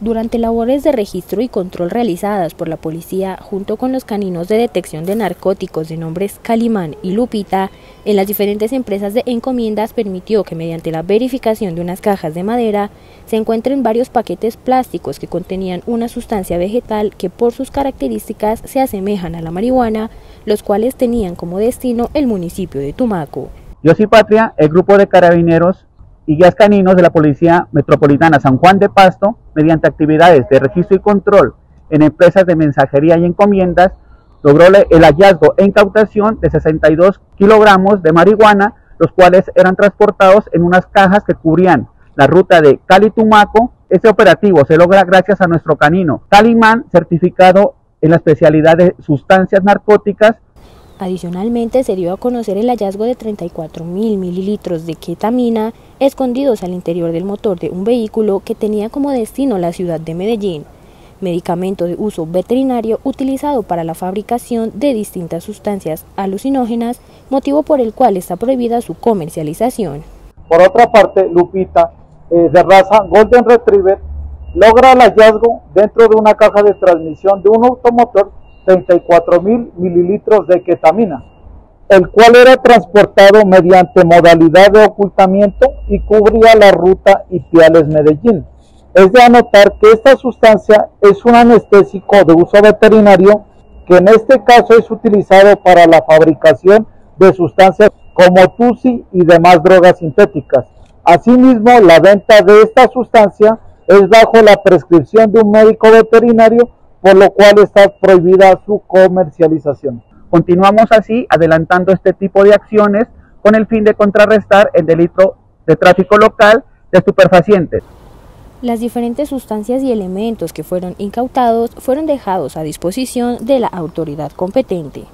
Durante labores de registro y control realizadas por la policía junto con los caninos de detección de narcóticos de nombres Calimán y Lupita, en las diferentes empresas de encomiendas permitió que mediante la verificación de unas cajas de madera se encuentren varios paquetes plásticos que contenían una sustancia vegetal que por sus características se asemejan a la marihuana, los cuales tenían como destino el municipio de Tumaco. Yo soy Patria, el grupo de carabineros y guías caninos de la Policía Metropolitana San Juan de Pasto, mediante actividades de registro y control en empresas de mensajería y encomiendas, logró el hallazgo e incautación de 62 kilogramos de marihuana, los cuales eran transportados en unas cajas que cubrían la ruta de Cali-Tumaco. Este operativo se logra gracias a nuestro canino Calimán, certificado en la especialidad de sustancias narcóticas Adicionalmente, se dio a conocer el hallazgo de 34 mil mililitros de ketamina escondidos al interior del motor de un vehículo que tenía como destino la ciudad de Medellín, medicamento de uso veterinario utilizado para la fabricación de distintas sustancias alucinógenas, motivo por el cual está prohibida su comercialización. Por otra parte, Lupita, eh, de raza Golden Retriever, logra el hallazgo dentro de una caja de transmisión de un automotor 34 mil mililitros de ketamina, el cual era transportado mediante modalidad de ocultamiento y cubría la ruta Ipiales-Medellín. Es de anotar que esta sustancia es un anestésico de uso veterinario que en este caso es utilizado para la fabricación de sustancias como TUSI y demás drogas sintéticas. Asimismo, la venta de esta sustancia es bajo la prescripción de un médico veterinario por lo cual está prohibida su comercialización. Continuamos así adelantando este tipo de acciones con el fin de contrarrestar el delito de tráfico local de estupefacientes. Las diferentes sustancias y elementos que fueron incautados fueron dejados a disposición de la autoridad competente.